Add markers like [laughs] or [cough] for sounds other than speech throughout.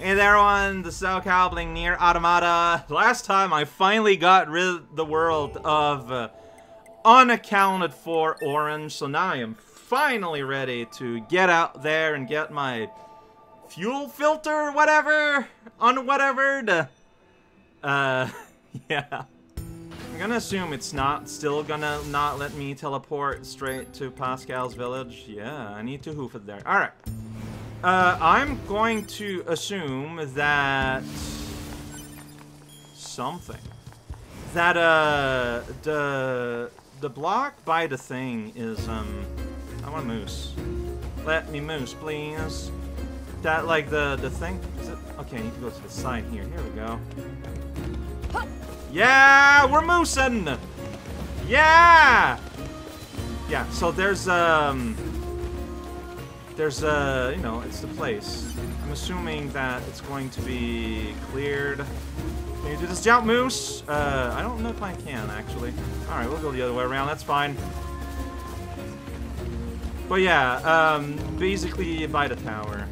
Hey there, on The Cell Cowbling NieR Automata. Last time I finally got rid of the world of uh, unaccounted for orange, so now I am finally ready to get out there and get my fuel filter, whatever, on whatever. Uh, [laughs] yeah. I'm gonna assume it's not still gonna not let me teleport straight to Pascal's village. Yeah, I need to hoof it there. Alright. Uh, I'm going to assume that something. That, uh, the, the block by the thing is, um, I want a moose. Let me moose, please. That, like, the, the thing, is it? Okay, I need to go to the side here. Here we go. Yeah, we're moosing! Yeah! Yeah, so there's, um... There's, a, you know, it's the place. I'm assuming that it's going to be cleared. Can you do this jump, Moose? Uh, I don't know if I can, actually. Alright, we'll go the other way around, that's fine. But yeah, um, basically by the tower.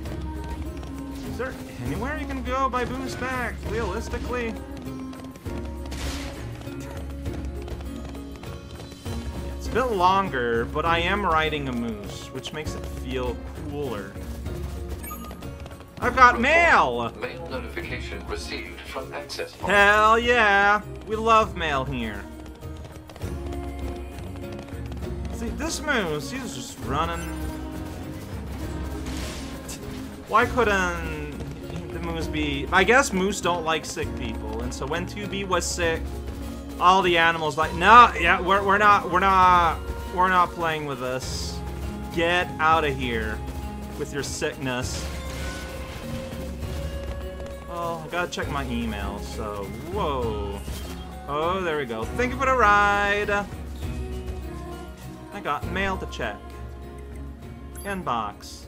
Is there anywhere you can go by Boo's back, realistically? It's a bit longer, but I am riding a moose, which makes it feel cooler. I've got mail! Mail notification received from access point. Hell yeah! We love mail here. See, this moose, he's just running. Why couldn't the moose be... I guess moose don't like sick people, and so when 2B was sick, all the animals like, no, yeah, we're, we're not, we're not, we're not playing with this. Get out of here with your sickness. Oh, I gotta check my email, so, whoa. Oh, there we go. Thank you for the ride. I got mail to check. Inbox.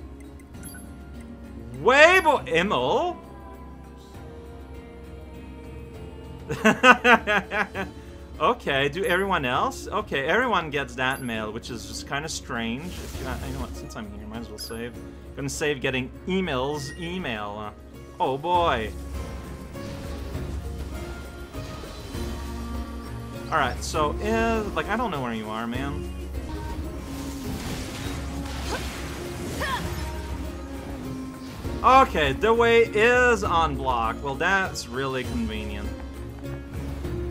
Weibo Immel? [laughs] okay, do everyone else? Okay, everyone gets that mail, which is just kind of strange. If you, uh, you know what, since I'm here, might as well save. Gonna save getting emails, email. Oh boy. Alright, so, uh, like, I don't know where you are, man. Okay, the way is unblocked. Well, that's really convenient.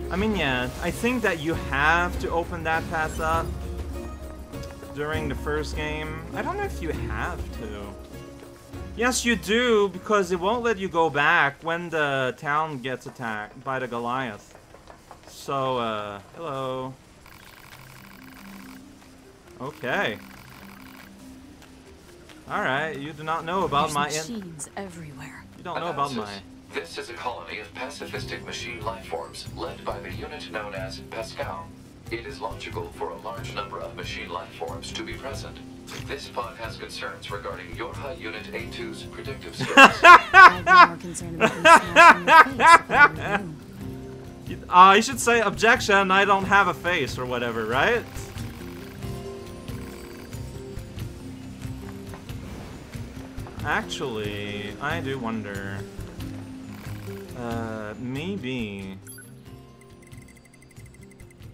I mean, yeah, I think that you have to open that pass up during the first game. I don't know if you have to. Yes, you do, because it won't let you go back when the town gets attacked by the Goliath. So, uh, hello. Okay. Alright, you do not know about There's my... machines everywhere. You don't know about Analysis. my... This is a colony of pacifistic machine lifeforms led by the unit known as Pascal. It is logical for a large number of machine lifeforms to be present. This pod has concerns regarding Yorha Unit A2's predictive [laughs] skills. I'd more concerned about being smashed in the face if I were you. Uh, you should say objection, I don't have a face or whatever, right? Actually, I do wonder. Uh, maybe...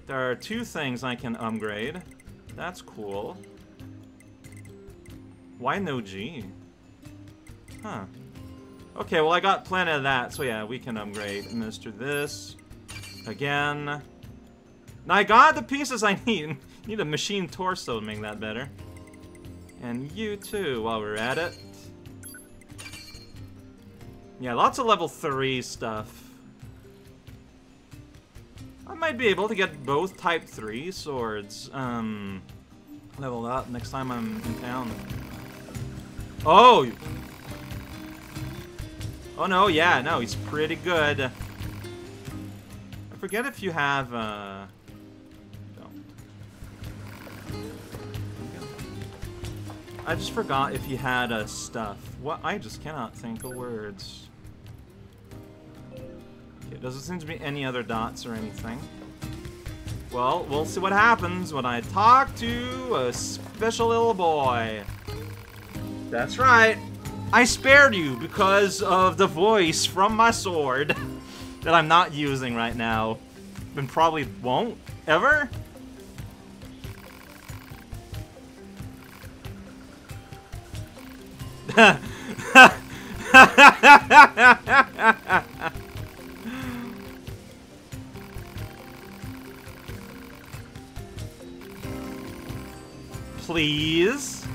There are two things I can upgrade. That's cool. Why no G? Huh. Okay, well I got plenty of that, so yeah, we can upgrade Mr. This. Again. Now I got the pieces I [laughs] need. need a machine torso to make that better. And you too, while we're at it. Yeah, lots of level 3 stuff. I might be able to get both Type 3 swords, um, leveled up next time I'm in town. Oh! Oh no, yeah, no, he's pretty good. I forget if you have, uh... I just forgot if you had, a stuff. What? I just cannot think of words. Okay, doesn't seem to be any other dots or anything. Well, we'll see what happens when I talk to a special little boy. That's right. I spared you because of the voice from my sword [laughs] that I'm not using right now. And probably won't, ever? Please?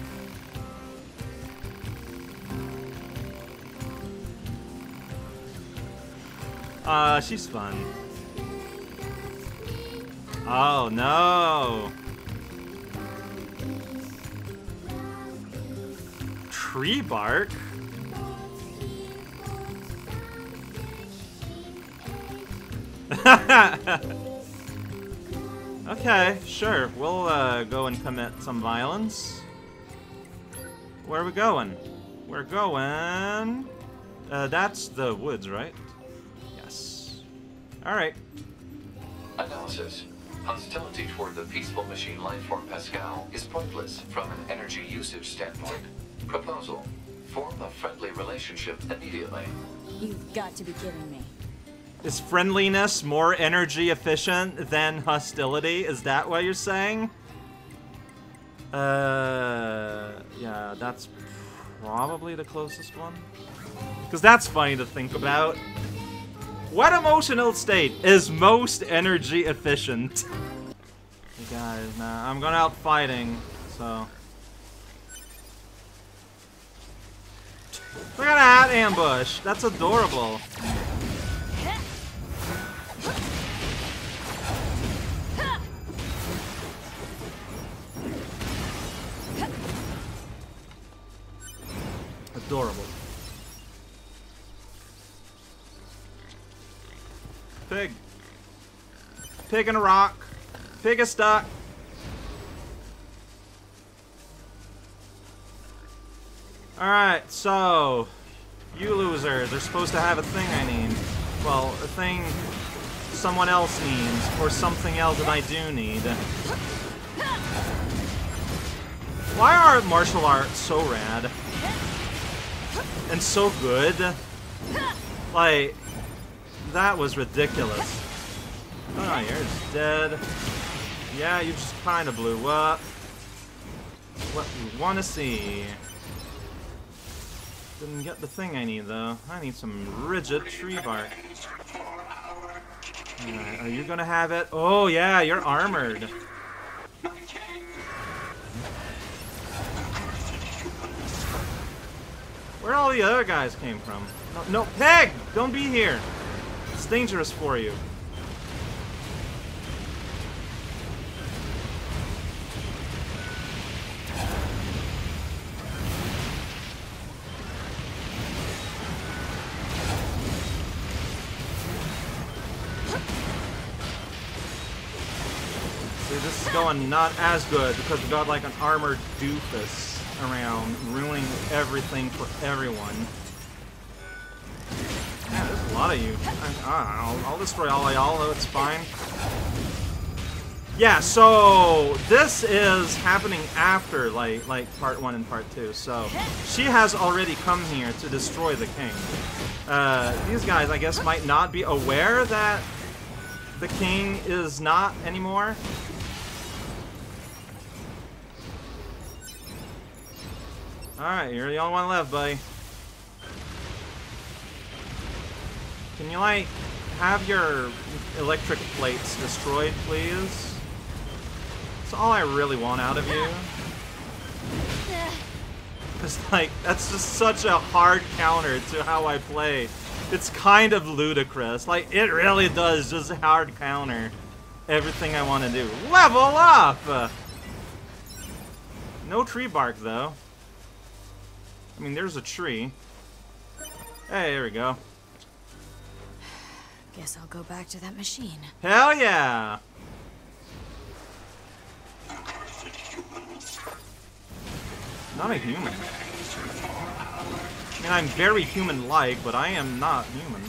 Uh, she's fun. Oh, no. Tree bark? [laughs] okay, sure. We'll uh, go and commit some violence. Where are we going? We're going... Uh, that's the woods, right? Yes. Alright. Analysis. Hostility toward the peaceful machine lifeform Pascal is pointless from an energy usage standpoint. Proposal. Form a friendly relationship immediately. You've got to be kidding me. Is friendliness more energy efficient than hostility? Is that what you're saying? Uh, yeah, that's probably the closest one. Because that's funny to think about. What emotional state is most energy efficient? Hey guys, nah, I'm going out fighting, so... Look at that ambush! That's adorable. Adorable. Pig. Pig in a rock. Pig is stuck. Alright, so... You losers are supposed to have a thing I need. Well, a thing someone else needs, or something else that I do need. Why are martial arts so rad? And so good? Like, that was ridiculous. Oh, you're dead. Yeah, you just kind of blew up. What you want to see. Didn't get the thing I need, though. I need some rigid tree bark. Alright, are you gonna have it? Oh, yeah, you're armored. Where all the other guys came from? No, no, Peg! Don't be here! It's dangerous for you. See, this is going not as good because we got like an armored doofus around, ruining everything for everyone. Lot of you. I, will I'll destroy all y'all, it's fine. Yeah, so this is happening after like like part one and part two. So she has already come here to destroy the king. Uh, these guys, I guess, might not be aware that the king is not anymore. Alright, you're the only one left, buddy. Can you, like, have your electric plates destroyed, please? That's all I really want out of you. [sighs] It's like, that's just such a hard counter to how I play. It's kind of ludicrous. Like, it really does just hard counter everything I want to do. Level up! No tree bark, though. I mean, there's a tree. Hey, there we go. Guess I'll go back to that machine. Hell yeah! Not a human. I mean, I'm very human-like, but I am not human.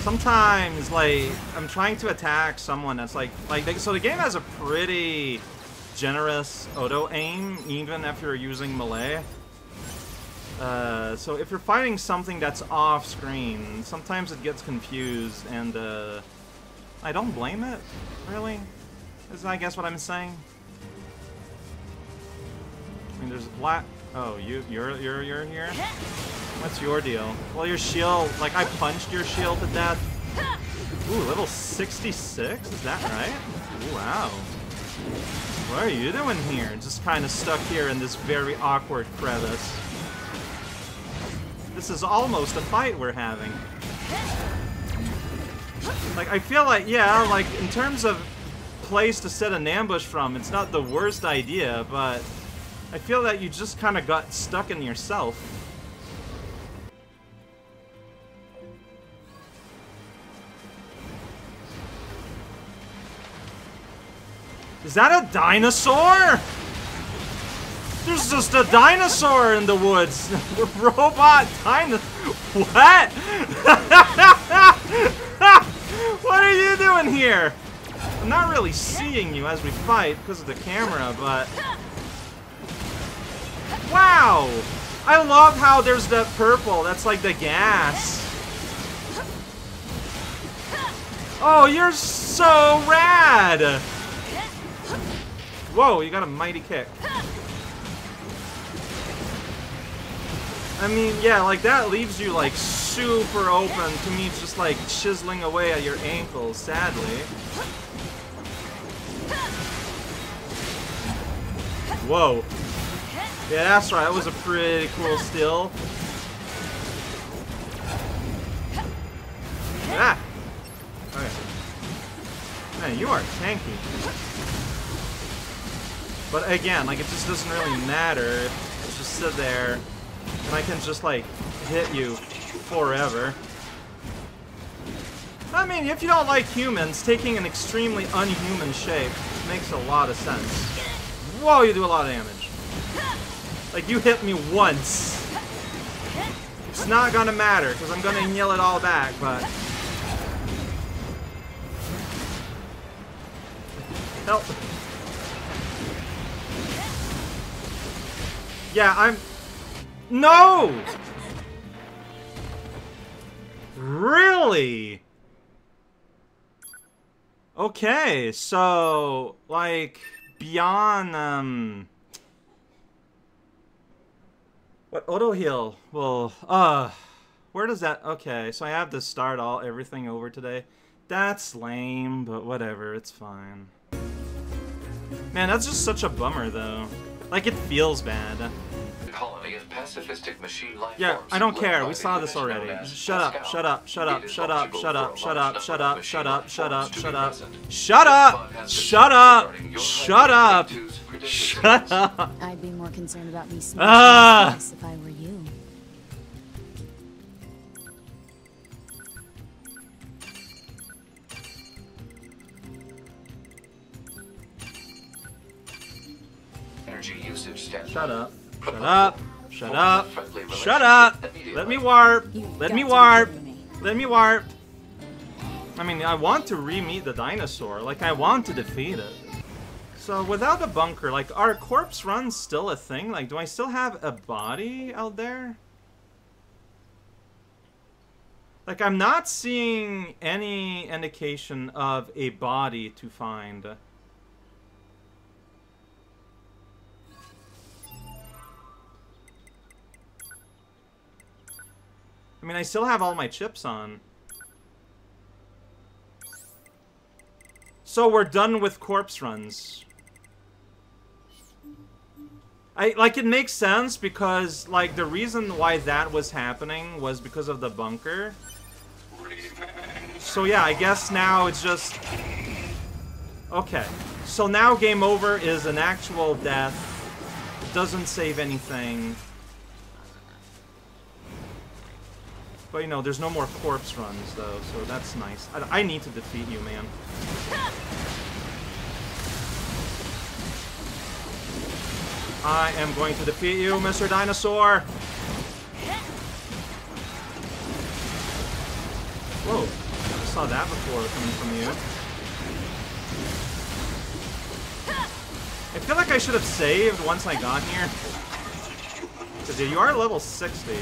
Sometimes like I'm trying to attack someone that's like like they, so the game has a pretty generous auto aim even if you're using melee. Uh, so if you're fighting something that's off screen, sometimes it gets confused and uh, I don't blame it, really. Is I guess what I'm saying. I mean, there's a black. Oh, you, you're, you're, you're here. What's your deal? Well, your shield, like I punched your shield to death. Ooh, level 66? Is that right? Wow. What are you doing here? Just kind of stuck here in this very awkward crevice. This is almost a fight we're having. Like, I feel like, yeah, like, in terms of place to set an ambush from, it's not the worst idea, but I feel that you just kind of got stuck in yourself. Is that a dinosaur? There's just a dinosaur in the woods. [laughs] Robot dinosaur. What? [laughs] what are you doing here? I'm not really seeing you as we fight because of the camera, but... Wow! I love how there's that purple. That's like the gas. Oh, you're so rad! Whoa, you got a mighty kick. I mean, yeah, like that leaves you like super open. To me, just like chiseling away at your ankles, sadly. Whoa. Yeah, that's right. That was a pretty cool still. Ah! Okay. Man, you are tanky. But again, like, it just doesn't really matter. It's just sit there, and I can just, like, hit you forever. I mean, if you don't like humans, taking an extremely unhuman shape makes a lot of sense. Whoa, you do a lot of damage. Like, you hit me once. It's not gonna matter, because I'm gonna yell it all back, but... [laughs] Help. Yeah, I'm... No! Really? Okay, so, like, beyond, um... What, auto heal? Well, uh... Where does that... Okay, so I have to start all everything over today. That's lame, but whatever, it's fine. Man, that's just such a bummer, though. Like, it feels bad. colony of pacifistic machine life Yeah, I don't care. We saw this already. shut up, shut up, shut up, shut up, shut up, shut up, shut up, shut up, shut up, shut up. Shut up! Shut up! Shut up! and A2's predicted Shut up! I'd be more concerned about me smashing Ah! if I were you. Shut up. Shut up. Shut up. Shut up! Let me warp! Let me warp! Let me warp! I mean, I want to re-meet the dinosaur. Like, I want to defeat it. So, without a bunker, like, are corpse runs still a thing? Like, do I still have a body out there? Like, I'm not seeing any indication of a body to find. I mean, I still have all my chips on. So we're done with corpse runs. I like it makes sense because like the reason why that was happening was because of the bunker. So yeah, I guess now it's just Okay. So now game over is an actual death. It Doesn't save anything. But you know, there's no more corpse runs though, so that's nice. I, I need to defeat you, man. I am going to defeat you, Mr. Dinosaur! Whoa. I saw that before coming from you. I feel like I should have saved once I got here. Because you are level 60.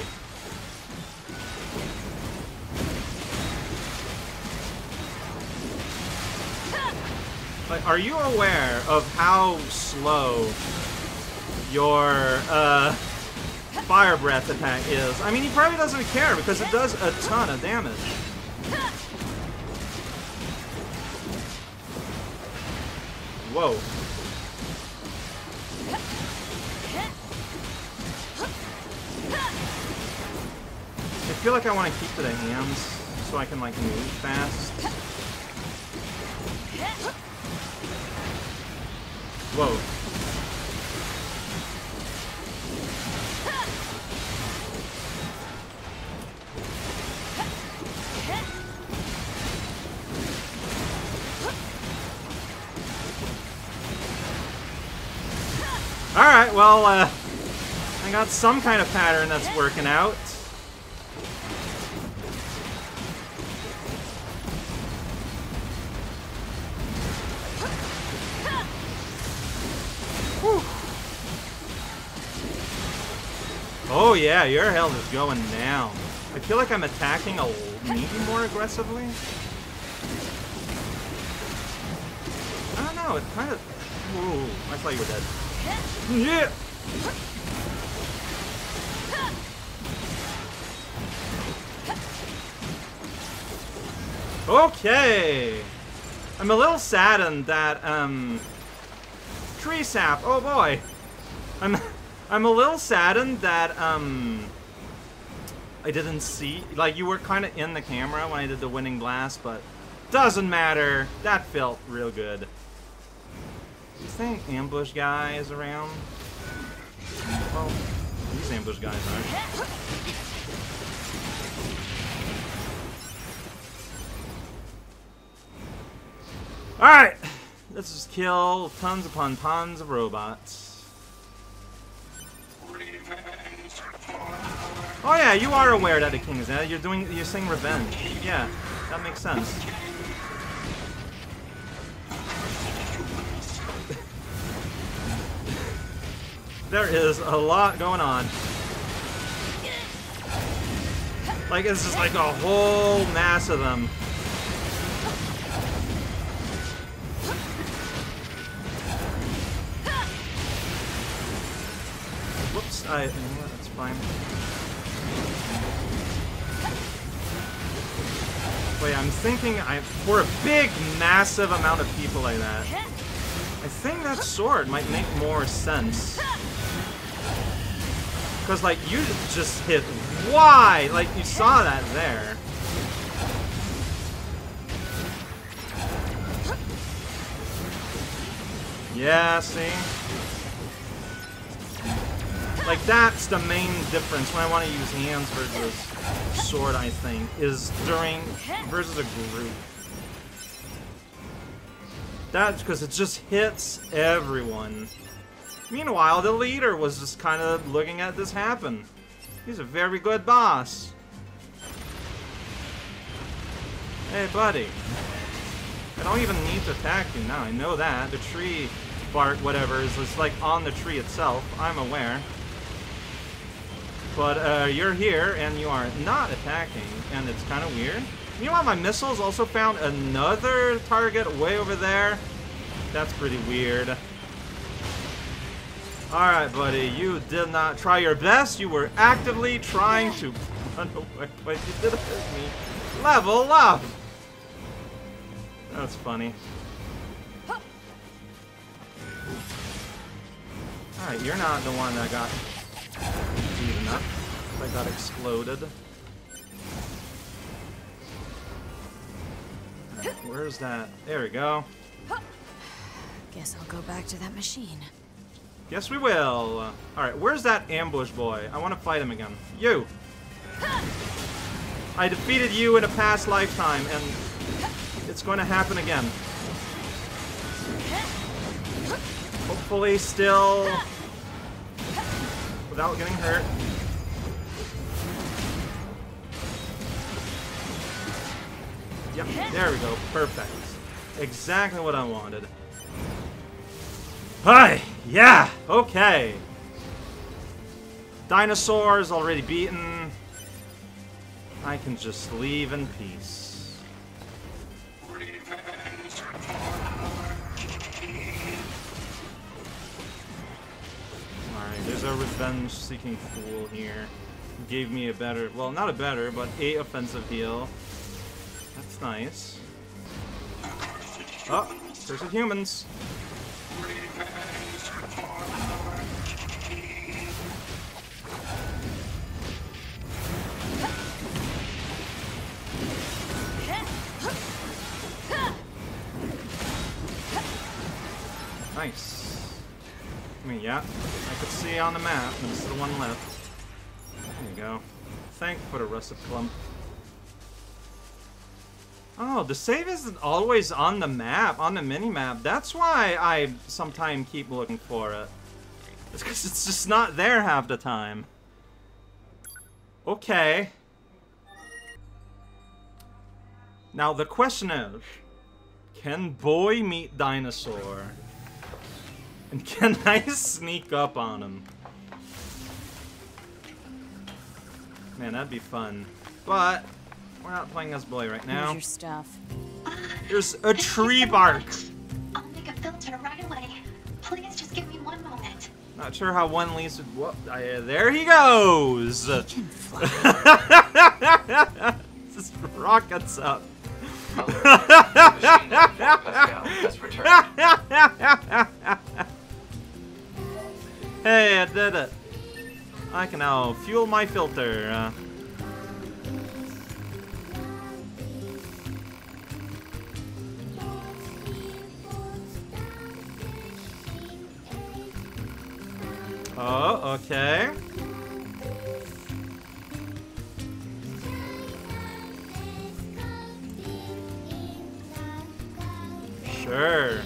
Like, are you aware of how slow your uh, fire breath attack is? I mean, he probably doesn't care because it does a ton of damage. Whoa. I feel like I want to keep to the hands so I can like move fast. Whoa. Alright, well, uh, I got some kind of pattern that's working out. Yeah, your health is going down. I feel like I'm attacking a maybe more aggressively. I don't know, it kind of... Ooh, I thought you were dead. Yeah! Okay! I'm a little saddened that, um... Tree sap, oh boy! I'm, [laughs] I'm a little saddened that, um... I didn't see, like, you were kind of in the camera when I did the winning blast, but doesn't matter. That felt real good. Do you think ambush guy is around? Well, these ambush guys aren't. Alright! Let's just kill tons upon tons of robots. Oh yeah, you are aware that the king is there. You're doing you're saying revenge. Yeah, that makes sense. there is a lot going on. Like it's just like a whole mass of them. Whoops, I, that's fine. I'm thinking I for a big, massive amount of people like that, I think that sword might make more sense. Because, like, you just hit why? Like, you saw that there. Yeah, see? Like, that's the main difference when I want to use hands versus sword, I think, is during versus a group. That's because it just hits everyone. Meanwhile, the leader was just kind of looking at this happen. He's a very good boss. Hey, buddy. I don't even need to attack you now. I know that. The tree bark, whatever, is like on the tree itself. I'm aware. But uh, you're here, and you are not attacking, and it's kind of weird. Meanwhile, my missiles also found another target way over there. That's pretty weird. Alright, buddy, you did not try your best. You were actively trying to [laughs] run away, but you did hurt me. Level up! That's funny. Alright, you're not the one that got up. I got exploded. Right, where's that? There we go. Guess I'll go back to that machine. Yes, we will. Alright, where's that ambush boy? I want to fight him again. You! I defeated you in a past lifetime, and it's going to happen again. Hopefully still without getting hurt. Yep, there we go. Perfect. Exactly what I wanted. Hi! Yeah! Okay. Dinosaurs already beaten. I can just leave in peace. Alright, there's a revenge-seeking fool here. Gave me a better, well, not a better, but a offensive heal. That's nice. Oh, there's the humans. Nice. I mean, yeah, I could see on the map, there's the one left. There you go. Thank for the rusted clump. Oh, the save isn't always on the map, on the mini-map. That's why I sometimes keep looking for it. It's because it's just not there half the time. Okay. Now, the question is, can boy meet dinosaur? And can [laughs] I sneak up on him? Man, that'd be fun. But, we're not playing as boy right Here's now. your stuff. There's a tree bark. I'll make a filter right away. Please just give me one moment. Not sure how one leads to. Whoop, I, there he goes! Can fly. [laughs] Just rockets up. Alert. Machine life form Pascal has [laughs] returned. Hey, I did it. I can now fuel my filter. Uh, oh, okay. Sure.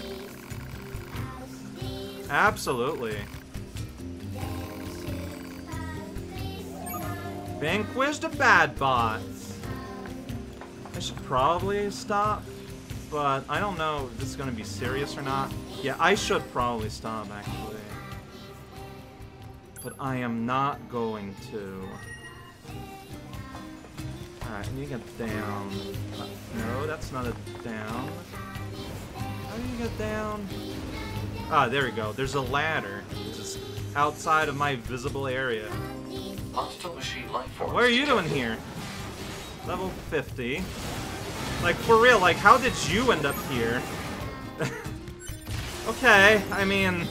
Absolutely. Vanquish the bad bots. I should probably stop, but I don't know if this is gonna be serious or not. Yeah, I should probably stop actually. But I am not going to. Alright, I need to get down. Uh, no, that's not a down. How do you get down? Ah, there we go. There's a ladder. Just outside of my visible area. Hostile machine life forms. What are you doing here? Level 50. Like, for real, like, how did you end up here? [laughs] okay, I mean...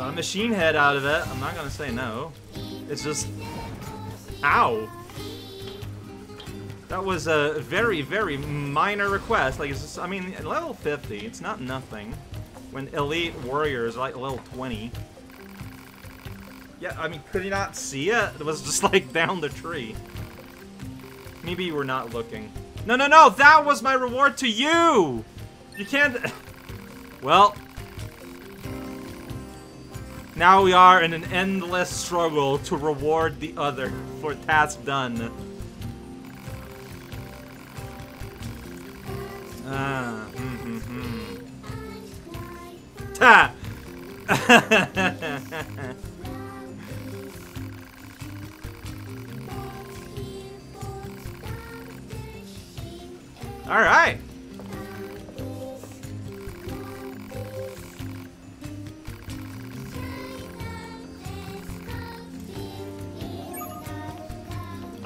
Got a machine head out of it. I'm not gonna say no. It's just... Ow! That was a very, very minor request. Like, it's just, I mean, level 50, it's not nothing. When elite warriors like level 20. Yeah, I mean, could you not see it? It was just [laughs] like down the tree. Maybe you were not looking. No, no, no! That was my reward to you! You can't... [laughs] Well... Now we are in an endless struggle to reward the other for task done. Ah, hmm, hmm, hmm. Ta! All right.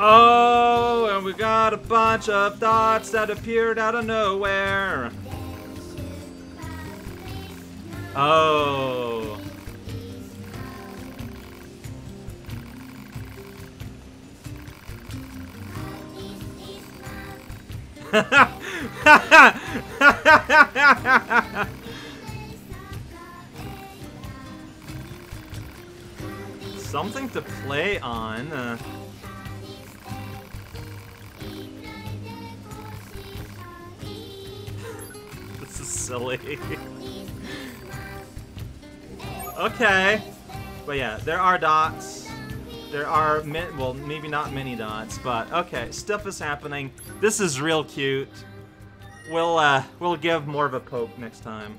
Oh, and we got a bunch of dots that appeared out of nowhere. Oh. [laughs] Something to play on. Uh, silly. okay. But yeah, there are dots. There are, well, maybe not mini dots, but okay, stuff is happening. This is real cute. We'll, uh, we'll give more of a poke next time.